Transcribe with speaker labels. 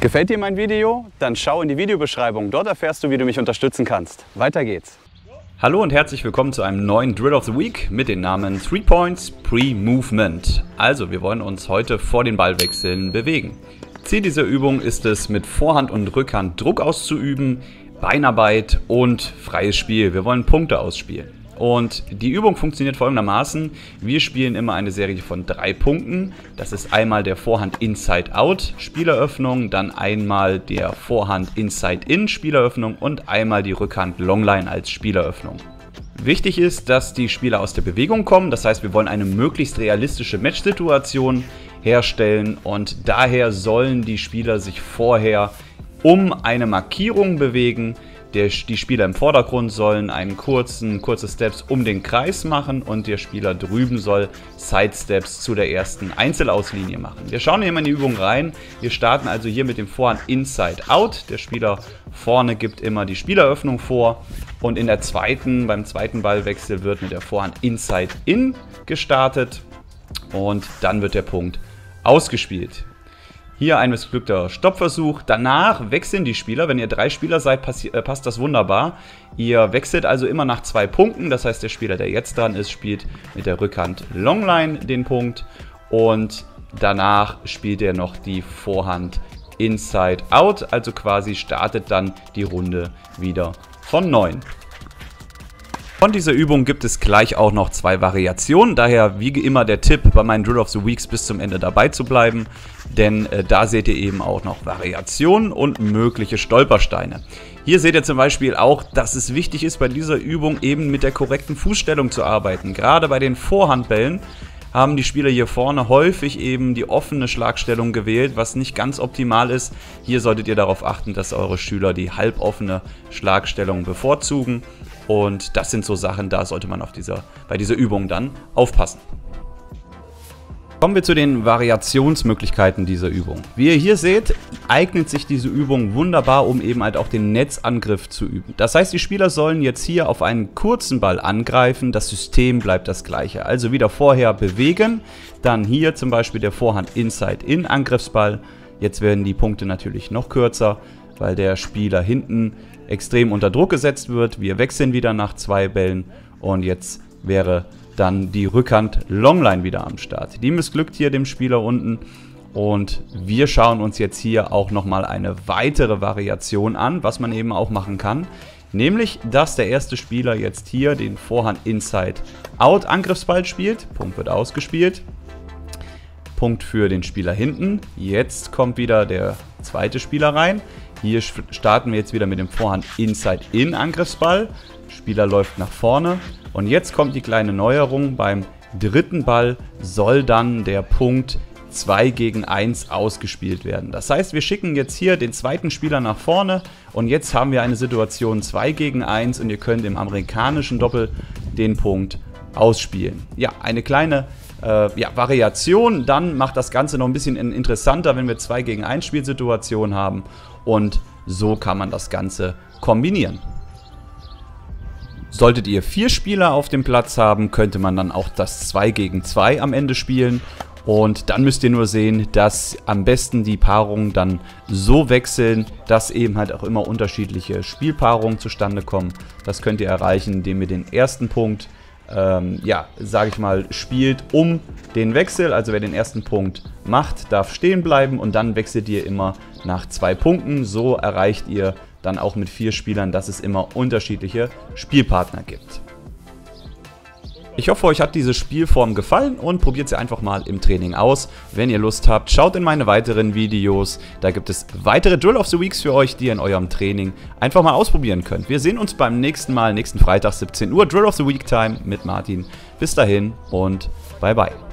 Speaker 1: Gefällt dir mein Video? Dann schau in die Videobeschreibung. Dort erfährst du, wie du mich unterstützen kannst. Weiter geht's.
Speaker 2: Hallo und herzlich willkommen zu einem neuen Drill of the Week mit den Namen 3 Points Pre-Movement. Also, wir wollen uns heute vor den Ballwechseln bewegen. Ziel dieser Übung ist es, mit Vorhand und Rückhand Druck auszuüben, Beinarbeit und freies Spiel. Wir wollen Punkte ausspielen. Und die Übung funktioniert folgendermaßen. Wir spielen immer eine Serie von drei Punkten. Das ist einmal der Vorhand Inside-Out Spieleröffnung, dann einmal der Vorhand Inside-In Spieleröffnung und einmal die Rückhand Longline als Spieleröffnung. Wichtig ist, dass die Spieler aus der Bewegung kommen. Das heißt, wir wollen eine möglichst realistische Matchsituation herstellen und daher sollen die Spieler sich vorher um eine Markierung bewegen, der, die Spieler im Vordergrund sollen einen kurzen, kurze Steps um den Kreis machen und der Spieler drüben soll Side Steps zu der ersten Einzelauslinie machen. Wir schauen hier mal in die Übung rein. Wir starten also hier mit dem Vorhand Inside Out. Der Spieler vorne gibt immer die Spieleröffnung vor und in der zweiten, beim zweiten Ballwechsel wird mit der Vorhand Inside In gestartet und dann wird der Punkt ausgespielt. Hier ein missglückter Stoppversuch. Danach wechseln die Spieler. Wenn ihr drei Spieler seid, äh, passt das wunderbar. Ihr wechselt also immer nach zwei Punkten. Das heißt, der Spieler, der jetzt dran ist, spielt mit der Rückhand Longline den Punkt. Und danach spielt er noch die Vorhand Inside Out. Also quasi startet dann die Runde wieder von 9. Von dieser Übung gibt es gleich auch noch zwei Variationen, daher wie immer der Tipp, bei meinen Drill of the Weeks bis zum Ende dabei zu bleiben, denn äh, da seht ihr eben auch noch Variationen und mögliche Stolpersteine. Hier seht ihr zum Beispiel auch, dass es wichtig ist, bei dieser Übung eben mit der korrekten Fußstellung zu arbeiten. Gerade bei den Vorhandbällen haben die Spieler hier vorne häufig eben die offene Schlagstellung gewählt, was nicht ganz optimal ist. Hier solltet ihr darauf achten, dass eure Schüler die halboffene Schlagstellung bevorzugen. Und das sind so Sachen, da sollte man auf dieser, bei dieser Übung dann aufpassen. Kommen wir zu den Variationsmöglichkeiten dieser Übung. Wie ihr hier seht, eignet sich diese Übung wunderbar, um eben halt auch den Netzangriff zu üben. Das heißt, die Spieler sollen jetzt hier auf einen kurzen Ball angreifen, das System bleibt das gleiche. Also wieder vorher bewegen, dann hier zum Beispiel der Vorhand Inside-In Angriffsball. Jetzt werden die Punkte natürlich noch kürzer, weil der Spieler hinten extrem unter Druck gesetzt wird. Wir wechseln wieder nach zwei Bällen und jetzt wäre dann die Rückhand Longline wieder am Start. Die missglückt hier dem Spieler unten und wir schauen uns jetzt hier auch nochmal eine weitere Variation an, was man eben auch machen kann. Nämlich, dass der erste Spieler jetzt hier den Vorhand Inside Out Angriffsball spielt. Punkt wird ausgespielt. Punkt für den Spieler hinten. Jetzt kommt wieder der zweite Spieler rein. Hier starten wir jetzt wieder mit dem Vorhand Inside-In Angriffsball. Spieler läuft nach vorne. Und jetzt kommt die kleine Neuerung. Beim dritten Ball soll dann der Punkt 2 gegen 1 ausgespielt werden. Das heißt, wir schicken jetzt hier den zweiten Spieler nach vorne und jetzt haben wir eine Situation 2 gegen 1 und ihr könnt im amerikanischen Doppel den Punkt ausspielen. Ja, eine kleine äh, ja, Variation, dann macht das Ganze noch ein bisschen interessanter, wenn wir 2 gegen 1 Spielsituationen haben und so kann man das Ganze kombinieren. Solltet ihr vier Spieler auf dem Platz haben, könnte man dann auch das 2 gegen 2 am Ende spielen. Und dann müsst ihr nur sehen, dass am besten die Paarungen dann so wechseln, dass eben halt auch immer unterschiedliche Spielpaarungen zustande kommen. Das könnt ihr erreichen, indem ihr den ersten Punkt ähm, ja, sage ich mal, spielt um den Wechsel. Also wer den ersten Punkt macht, darf stehen bleiben und dann wechselt ihr immer nach zwei Punkten. So erreicht ihr dann auch mit vier Spielern, dass es immer unterschiedliche Spielpartner gibt. Ich hoffe, euch hat diese Spielform gefallen und probiert sie einfach mal im Training aus. Wenn ihr Lust habt, schaut in meine weiteren Videos. Da gibt es weitere Drill of the Weeks für euch, die ihr in eurem Training einfach mal ausprobieren könnt. Wir sehen uns beim nächsten Mal, nächsten Freitag 17 Uhr, Drill of the Week Time mit Martin. Bis dahin und bye bye.